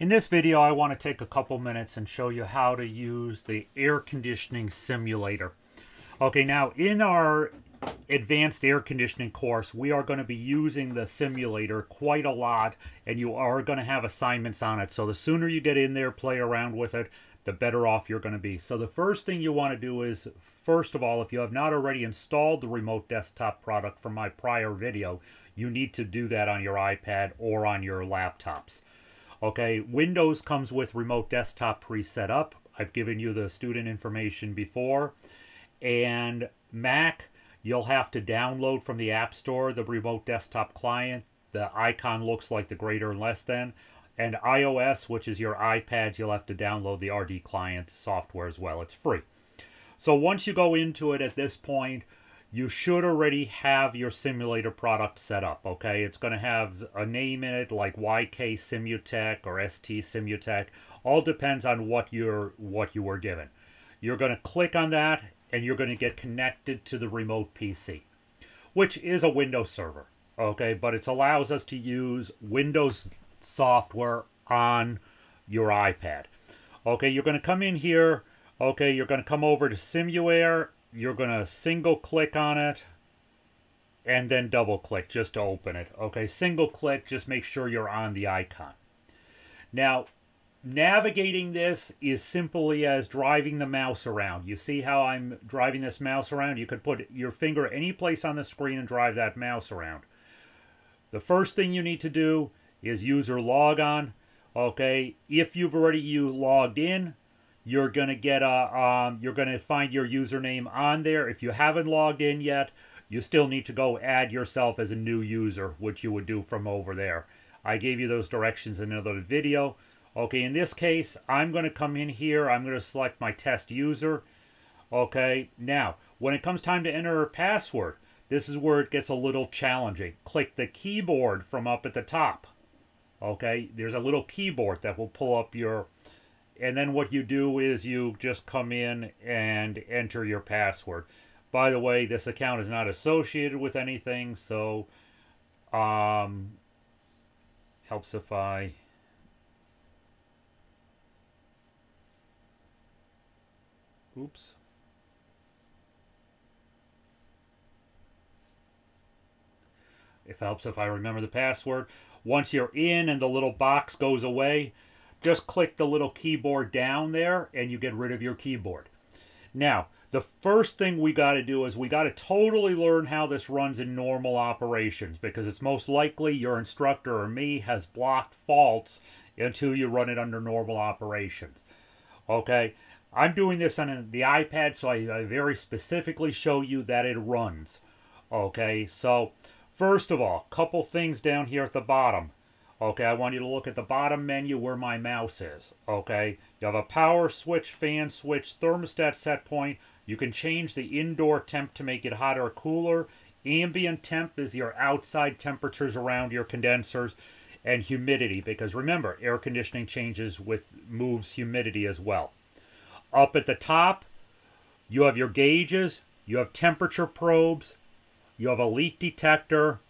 In this video, I want to take a couple minutes and show you how to use the air conditioning simulator. Okay, now in our advanced air conditioning course, we are going to be using the simulator quite a lot, and you are going to have assignments on it. So the sooner you get in there, play around with it, the better off you're going to be. So the first thing you want to do is, first of all, if you have not already installed the remote desktop product from my prior video, you need to do that on your iPad or on your laptops. Okay, Windows comes with remote desktop preset up. I've given you the student information before. And Mac, you'll have to download from the App Store the remote desktop client. The icon looks like the greater and less than. And iOS, which is your iPads, you'll have to download the RD client software as well. It's free. So once you go into it at this point, you should already have your simulator product set up, okay? It's going to have a name in it like YK Simutech or ST Simutech. All depends on what you're what you were given. You're going to click on that and you're going to get connected to the remote PC, which is a Windows server, okay? But it allows us to use Windows software on your iPad. Okay, you're going to come in here, okay, you're going to come over to Simuair you're going to single click on it and then double click just to open it. Okay, single click, just make sure you're on the icon. Now, navigating this is simply as driving the mouse around. You see how I'm driving this mouse around? You could put your finger any place on the screen and drive that mouse around. The first thing you need to do is user logon. Okay, if you've already you logged in, you're going to get a um, you're to find your username on there. If you haven't logged in yet you still need to go add yourself as a new user which you would do from over there. I gave you those directions in another video. Okay in this case i'm going to come in here. I'm going to select my test user. Okay now when it comes time to enter a password this is where it gets a little challenging. Click the keyboard from up at the top. Okay there's a little keyboard that will pull up your and then what you do is you just come in and enter your password. By the way, this account is not associated with anything, so um, helps if I oops. It helps if I remember the password. Once you're in and the little box goes away, just click the little keyboard down there and you get rid of your keyboard. Now, the first thing we got to do is we got to totally learn how this runs in normal operations because it's most likely your instructor or me has blocked faults until you run it under normal operations. Okay, I'm doing this on the iPad, so I, I very specifically show you that it runs. Okay, so first of all, couple things down here at the bottom. Okay, I want you to look at the bottom menu where my mouse is. Okay, you have a power switch, fan switch, thermostat set point. You can change the indoor temp to make it hotter or cooler. Ambient temp is your outside temperatures around your condensers and humidity because remember, air conditioning changes with moves humidity as well. Up at the top, you have your gauges, you have temperature probes, you have a leak detector,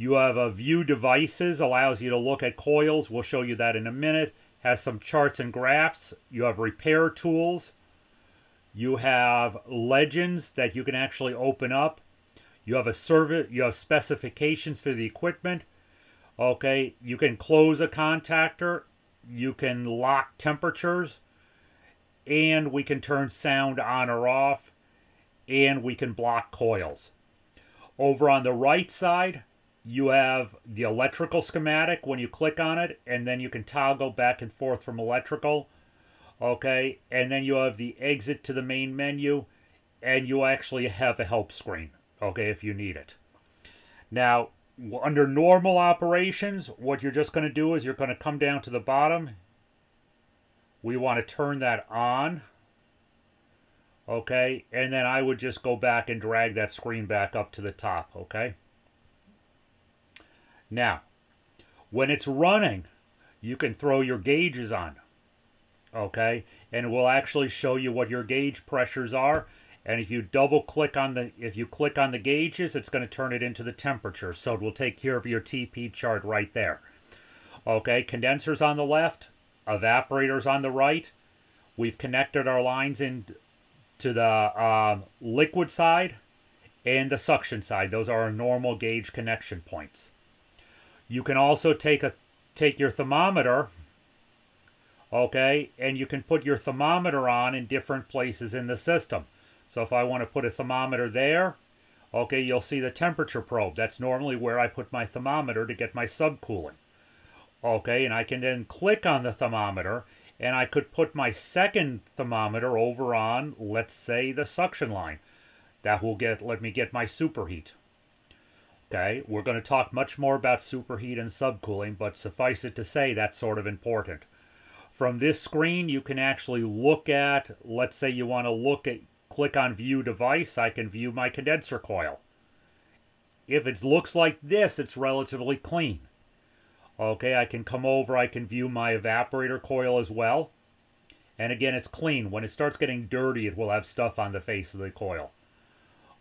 you have a view devices, allows you to look at coils. We'll show you that in a minute. Has some charts and graphs. You have repair tools. You have legends that you can actually open up. You have a service, you have specifications for the equipment. Okay, you can close a contactor. You can lock temperatures. And we can turn sound on or off. And we can block coils. Over on the right side, you have the electrical schematic when you click on it, and then you can toggle back and forth from electrical. Okay, and then you have the exit to the main menu, and you actually have a help screen, okay, if you need it. Now, under normal operations, what you're just going to do is you're going to come down to the bottom. We want to turn that on. Okay, and then I would just go back and drag that screen back up to the top, okay? Now, when it's running, you can throw your gauges on. Okay? And it will actually show you what your gauge pressures are. And if you double click on the if you click on the gauges, it's going to turn it into the temperature. So it will take care of your TP chart right there. Okay, condensers on the left, evaporators on the right. We've connected our lines in to the um, liquid side and the suction side. Those are our normal gauge connection points. You can also take a take your thermometer, okay, and you can put your thermometer on in different places in the system. So if I want to put a thermometer there, okay, you'll see the temperature probe. That's normally where I put my thermometer to get my subcooling. Okay, and I can then click on the thermometer and I could put my second thermometer over on, let's say, the suction line. That will get let me get my superheat. Okay, we're going to talk much more about superheat and subcooling, but suffice it to say that's sort of important. From this screen, you can actually look at, let's say you want to look at, click on View Device, I can view my condenser coil. If it looks like this, it's relatively clean. Okay, I can come over, I can view my evaporator coil as well. And again, it's clean. When it starts getting dirty, it will have stuff on the face of the coil.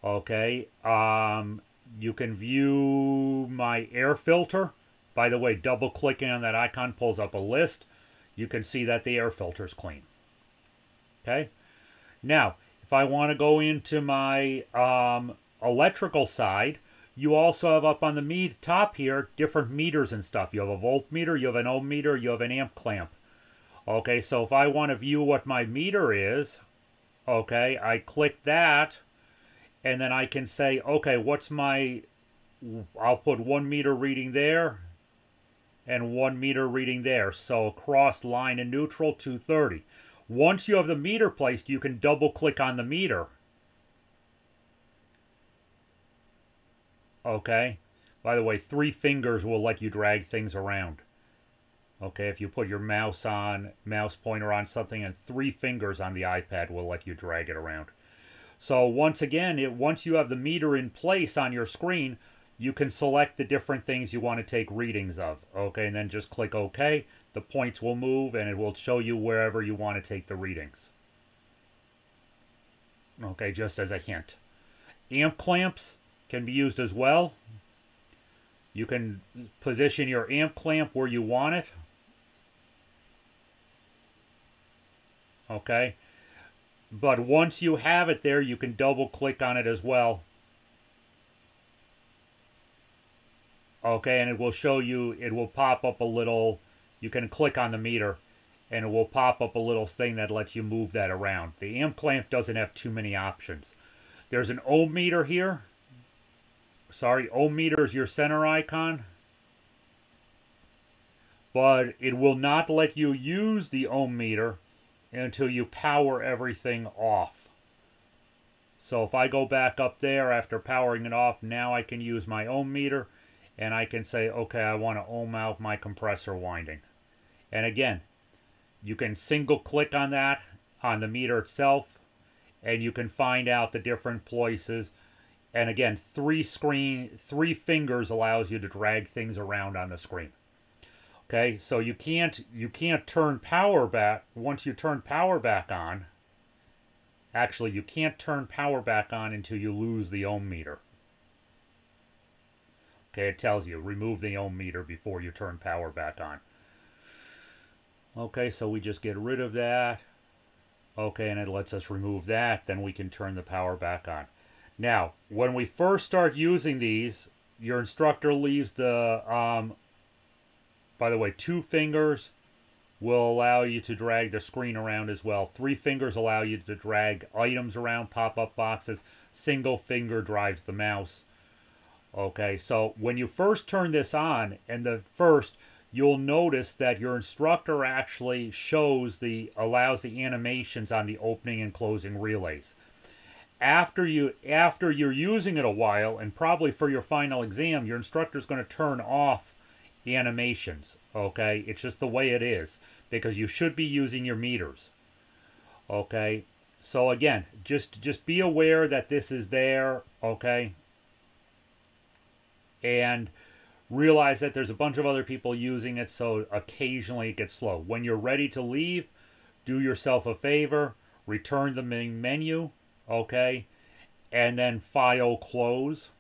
Okay, um, you can view my air filter. By the way, double clicking on that icon pulls up a list. You can see that the air filter is clean. Okay, now if I want to go into my um, electrical side, you also have up on the top here different meters and stuff. You have a voltmeter, you have an ohm meter, you have an amp clamp. Okay, so if I want to view what my meter is, okay, I click that, and then I can say, okay, what's my, I'll put one meter reading there, and one meter reading there. So across line and neutral, 230. Once you have the meter placed, you can double click on the meter Okay? By the way, three fingers will let you drag things around. Okay, if you put your mouse on, mouse pointer on something, and three fingers on the iPad will let you drag it around. So once again, it, once you have the meter in place on your screen, you can select the different things you want to take readings of. Okay, and then just click OK. The points will move and it will show you wherever you want to take the readings. Okay, just as a hint. Amp clamps, can be used as well. You can position your amp clamp where you want it. Okay. But once you have it there, you can double click on it as well. Okay, and it will show you, it will pop up a little, you can click on the meter and it will pop up a little thing that lets you move that around. The amp clamp doesn't have too many options. There's an ohm meter here sorry, ohm meter is your center icon. But it will not let you use the ohm meter until you power everything off. So if I go back up there after powering it off, now I can use my ohm meter and I can say, okay, I want to ohm out my compressor winding. And again, you can single click on that on the meter itself and you can find out the different places and again, three screen, three fingers allows you to drag things around on the screen. Okay, so you can't you can't turn power back once you turn power back on. Actually, you can't turn power back on until you lose the ohm meter. Okay, it tells you remove the ohm meter before you turn power back on. Okay, so we just get rid of that. Okay, and it lets us remove that. Then we can turn the power back on. Now, when we first start using these, your instructor leaves the, um, by the way, two fingers will allow you to drag the screen around as well. Three fingers allow you to drag items around, pop-up boxes. Single finger drives the mouse. Okay, so when you first turn this on, and the first, you'll notice that your instructor actually shows the, allows the animations on the opening and closing relays after you after you're using it a while and probably for your final exam your instructor is going to turn off animations okay it's just the way it is because you should be using your meters okay so again just just be aware that this is there okay and realize that there's a bunch of other people using it so occasionally it gets slow when you're ready to leave do yourself a favor return the main menu okay? And then file close.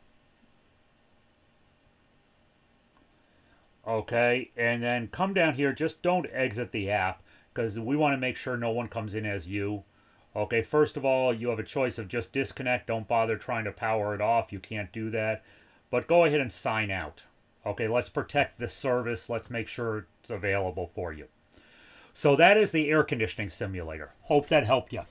Okay, and then come down here. Just don't exit the app because we want to make sure no one comes in as you. Okay, first of all, you have a choice of just disconnect. Don't bother trying to power it off. You can't do that. But go ahead and sign out. Okay, let's protect the service. Let's make sure it's available for you. So that is the air conditioning simulator. Hope that helped you.